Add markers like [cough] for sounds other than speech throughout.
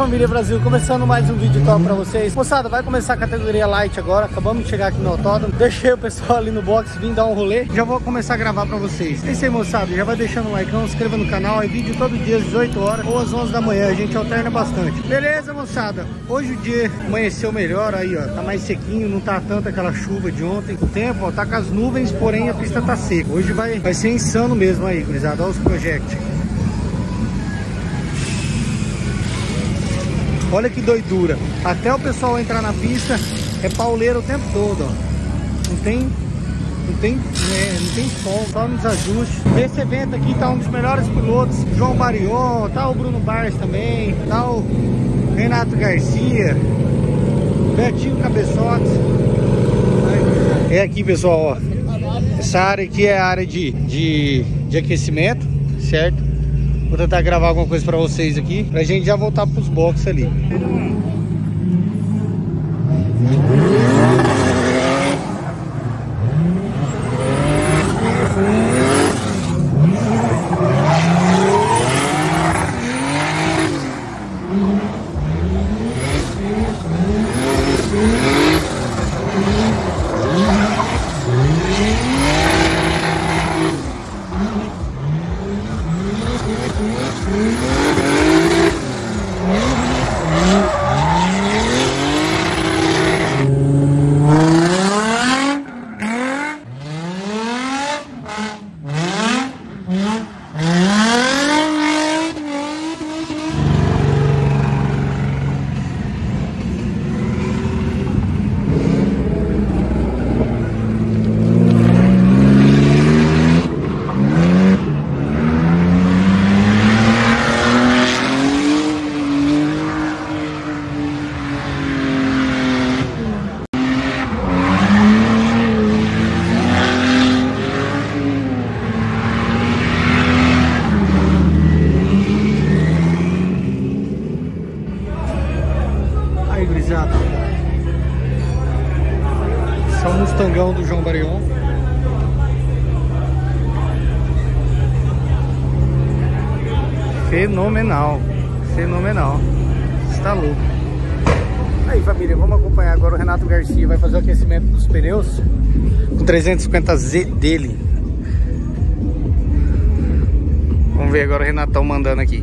família Brasil, começando mais um vídeo top pra vocês. Moçada, vai começar a categoria Light agora Acabamos de chegar aqui no autódromo. Deixei o pessoal ali no box, vim dar um rolê. Já vou começar a gravar pra vocês. É isso aí moçada, já vai deixando o like, se inscreva no canal É vídeo todo dia às 18 horas ou às 11 da manhã A gente alterna bastante. Beleza moçada, hoje o dia amanheceu melhor Aí ó, tá mais sequinho, não tá tanto aquela chuva de ontem. O tempo ó, tá com as nuvens, porém a pista tá seca. Hoje vai, vai ser insano mesmo aí, gurizada Olha os projects Olha que doidura. Até o pessoal entrar na pista é pauleiro o tempo todo, ó. Não tem, não tem, é, não tem sol, só nos ajustes. Esse evento aqui tá um dos melhores pilotos. João Marion, tá o Bruno Bars também, tá o Renato Garcia, Betinho Cabeçotes. É aqui, pessoal, ó. Essa área aqui é a área de, de, de aquecimento, certo? Vou tentar gravar alguma coisa pra vocês aqui, pra gente já voltar pros boxes ali. Aí, gurizada. É o Mustangão do João Barion. Fenomenal. Fenomenal. Está louco. Aí, família, vamos acompanhar agora o Renato Garcia. Vai fazer o aquecimento dos pneus com 350Z dele. Vamos ver agora o Renatão mandando aqui.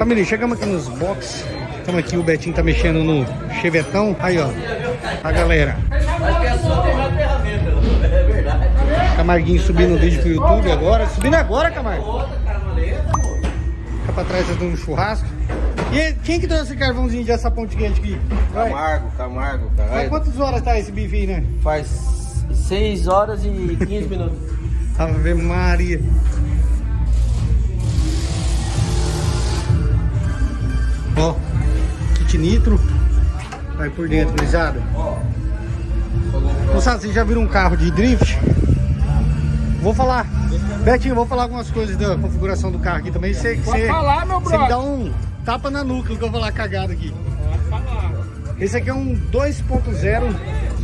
Família, chegamos aqui nos box. Estamos aqui, o Betinho tá mexendo no chevetão. Aí, ó. A galera. Camarguinho subindo o vídeo pro YouTube agora. Subindo agora, Camargo. Fica pra trás dando um churrasco. E quem que trouxe esse carvãozinho de essa ponte quente aqui? Vai. Camargo, Camargo, cara. Faz quantas horas tá esse bife aí, né? Faz 6 horas e 15 minutos. [laughs] Ave Maria. Kit nitro. Vai por dentro, gurizada. Moçada, vocês já viram um carro de drift? Vou falar. Betinho, vou falar algumas coisas da configuração do carro aqui também. Você, Pode falar, meu Você me brother. dá um tapa na nuca que eu vou falar cagado aqui. Pode falar. Esse aqui é um 2.0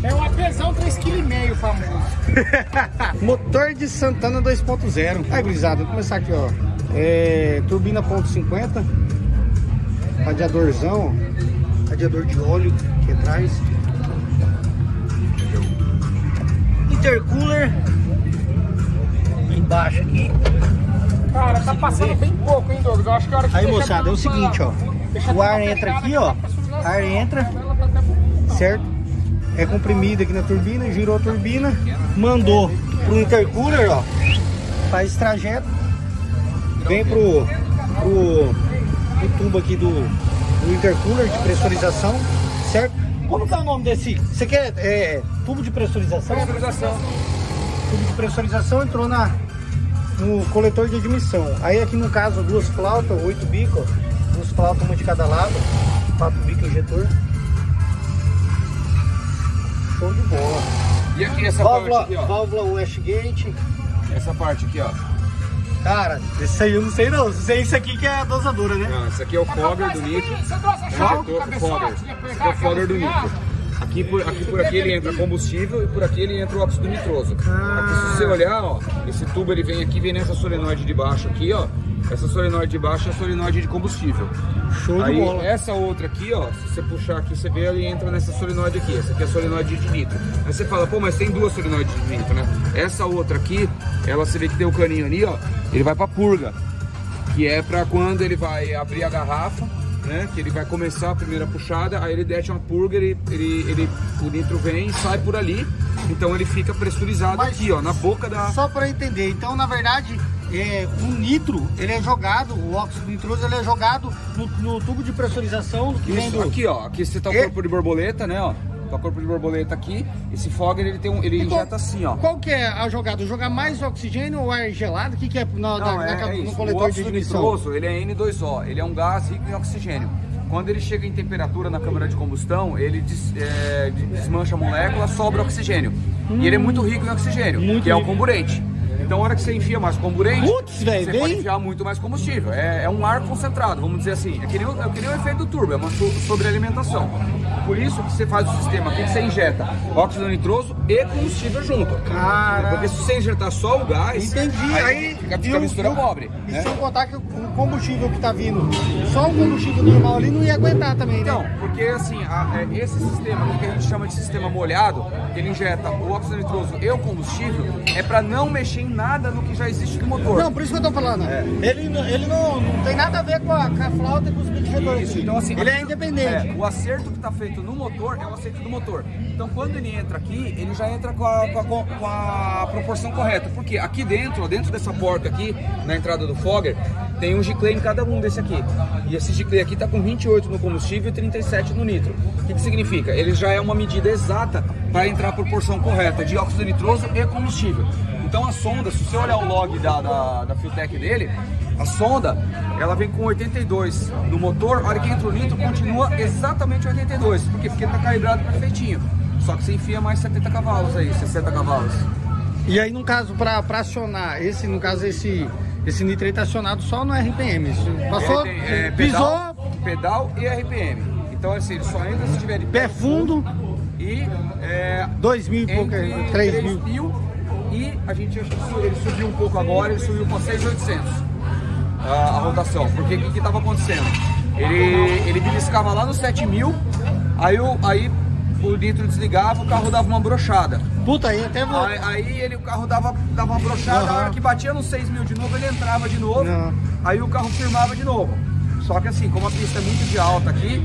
É um apesão 3,5 kg famoso. Motor de Santana 2.0. Aí, gurizada, vou começar aqui, ó. É, turbina ponto .50. Radiadorzão, ó. Radiador de óleo aqui atrás. Intercooler. Embaixo aqui. Cara, tá passando bem pouco, hein, Douglas? Eu acho que a hora que Aí, moçada, é o seguinte, ó. O ar entra aqui, ó. lá Ar cima, entra, tá certo? É comprimido aqui na turbina, girou a turbina, mandou pro intercooler, ó. Faz esse trajeto, vem pro, pro o tubo aqui do, do intercooler de pressurização, certo? Como que é o nome desse? Você quer é, tubo de pressurização? Pressurização. Tubo de pressurização entrou na, no coletor de admissão. Aí aqui no caso duas flautas, oito bicos, duas flautas, uma de cada lado, quatro bicos injetor. Show de bola. E aqui essa Válvula, parte aqui, ó. válvula Westgate. Essa parte aqui, ó. Cara, esse aí eu não sei não. Sei isso aqui que é a dosadora, né? Não, esse aqui é o fogger do nitro. Você trouxe a É chave o do cabeçote? Esse aqui é o fogger do nitro. Aqui por, aqui por aqui ele entra combustível e por aqui ele entra o óxido nitroso. Aqui se você olhar, ó, esse tubo ele vem aqui, vem nessa solenoide de baixo aqui, ó. Essa solenoide de baixo é a solenoide de combustível. Show de Aí bola. essa outra aqui, ó, se você puxar aqui, você vê ele entra nessa solenoide aqui. Essa aqui é a solenoide de nitro. Aí você fala, pô, mas tem duas solenoides de nitro, né? Essa outra aqui, ela você vê que tem o caninho ali, ó, ele vai pra purga. Que é pra quando ele vai abrir a garrafa, né? Que ele vai começar a primeira puxada, aí ele deixa uma purga, ele, ele, ele- o nitro vem e sai por ali. Então ele fica pressurizado Mas- aqui, ó, na boca da. Só para entender, então na verdade é, o nitro ele é jogado, o óxido nitroso ele é jogado no, no tubo de pressurização que vem Isso, do. aqui, ó. Aqui você tá o E- corpo de borboleta, né, ó. Tá o corpo de borboleta aqui. Esse fogger ele tem um, ele E qual- injeta assim, ó. Qual que é a jogada? Jogar mais oxigênio ou ar gelado? O que, que é na, Não, na- é, na- é no. O coletor de óxido admissão? nitroso, ele é N2O, ele é um gás rico em oxigênio. Quando ele chega em temperatura na câmara de combustão, ele des- é, de- desmancha a molécula, sobra oxigênio. E ele é muito rico em oxigênio, Muito que é o rico. comburente. Então, a hora que você enfia mais comburente, Putz, velho, você bem- pode enfiar muito mais combustível. É, é um ar concentrado, vamos dizer assim. É que nem, o- é que nem o efeito do turbo, é uma so- sobrealimentação. Por isso que você faz o sistema aqui, que você injeta óxido nitroso e combustível junto. Cara. Porque se você injetar só o gás, Entendi. Aí, fica, e fica o- mistura o- pobre. E né? sem contar que o combustível que tá vindo, só o combustível normal ali não ia aguentar também, Então, né? porque assim, a- é, esse sistema que a gente chama de sistema molhado, que ele injeta o óxido nitroso e o combustível, é para não mexer em nada no que já existe no motor. Não, por isso que eu tô falando. Ele, não- ele não, não tem nada a ver com a, com a flauta e com os Isso, então assim, Ele é independente. é, o acerto que está feito no motor é o acerto do motor. Então quando ele entra aqui, ele já entra com a, com a- com a proporção correta. Porque aqui dentro, dentro dessa porta aqui, na entrada do Fogger, tem um giclê em cada um desse aqui. E esse giclê aqui está com 28 no combustível e 37 no nitro. O que, que significa? Ele já é uma medida exata para entrar a proporção correta de óxido nitroso e combustível. Então a sonda, se você olhar o log da, da, da Fueltec dele, a sonda, ela vem com 82 no motor, a hora que entra o nitro continua exatamente 82. Por quê? Porque ele tá calibrado perfeitinho. Só que você enfia mais 70 cavalos aí, 60 cavalos. E aí, no caso, pra acionar, esse, no caso, esse, esse nitro aí tá acionado só no RPM. Passou, tem, é, pisou, pedal, pedal e RPM. Então assim, ele só entra se tiver de pé fundo, e é, 2 mil e pouco, entre 3 mil. mil e a gente ele subiu um pouco agora, ele subiu para 6.800 a, a rotação. Porque o que estava acontecendo? Ele, ele beliscava lá no 7 mil, aí o, aí o nitro desligava, o carro dava uma brochada. Puta, aí até vou. Aí, aí ele, o carro dava, dava uma brochada, Aham. a hora que batia no 6 mil de novo, ele entrava de novo, Não. aí o carro firmava de novo. Só que assim, como a pista é muito de alta aqui,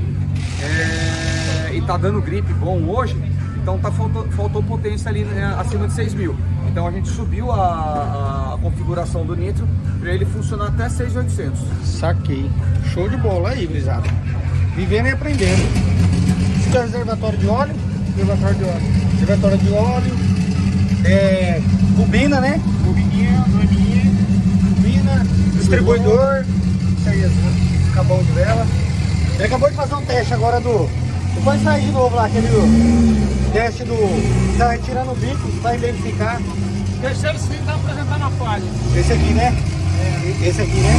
é, e tá dando grip bom hoje, então tá, faltou, faltou potência ali né, acima de 6 mil. Então a gente subiu a, a configuração do nitro para ele funcionar até 6.800. Saquei. Show de bola aí, gurizada. Vivendo e aprendendo. Aqui é reservatório de óleo. Reservatório de óleo. Reservatório de óleo. É, bobina, né? Bobininha, bobininha. Bobina, distribuidor. Isso aí, cabão de vela. Ele acabou de fazer um teste agora do... Depois sair de novo lá, aquele teste do... Tá retirando o bico, vai identificar. Terceiro cilindro tá apresentando a falha. Esse aqui, né? Esse aqui, né?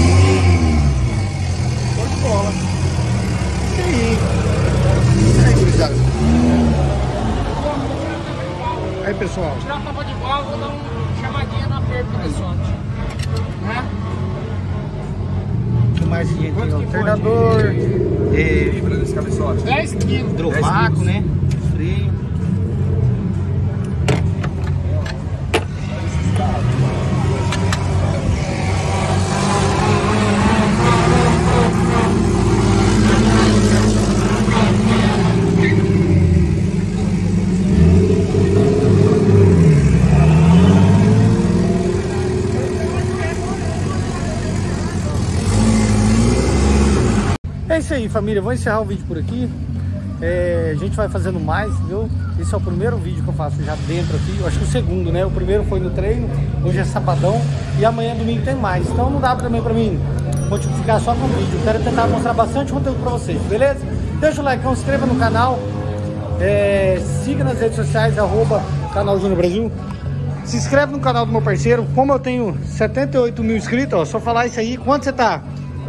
Show de bola. Isso aí. Isso aí, gurizada. Aí, pessoal. Tirar a tapa de válvula, vou dar uma chamadinha na perda do cabeçote. Né? Mais que Alternador, é, Libra desse cabeçote. 10 quilos. hidrovaco, né? Aí, família. Vou encerrar o vídeo por aqui. É, a gente vai fazendo mais, entendeu? Esse é o primeiro vídeo que eu faço já dentro aqui. Eu acho que o segundo, né? O primeiro foi no treino, hoje é sabadão e amanhã domingo tem mais. Então não dá também pra mim multiplicar só com vídeo. Eu quero tentar mostrar bastante conteúdo pra vocês, beleza? Deixa o like, se inscreva no canal. É, siga nas redes sociais, arroba canal Júnior Brasil. Se inscreve no canal do meu parceiro. Como eu tenho 78 mil inscritos, ó, só falar isso aí. Quanto você tá?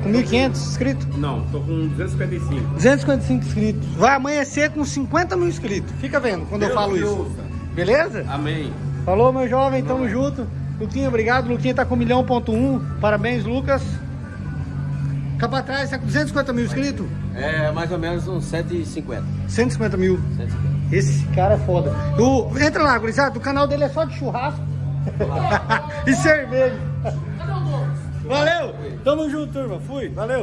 Com 1.500 inscritos? Não, tô com 255. 255 inscritos. Vai amanhecer com 50 mil inscritos. Fica vendo quando eu Deus falo te isso. ouça. Beleza? Amém. Falou, meu jovem. Tamo junto. Luquinha, obrigado. Luquinha tá com 1 milhão ponto um. Parabéns, Lucas. Capataz, tá com 250 mil inscritos? É mais ou menos uns 150. 150 mil. 150. Esse cara é foda. O, entra lá, gurizada. O canal dele é só de churrasco [laughs] e cerveja. Tamo junto, turma. Fui. Valeu.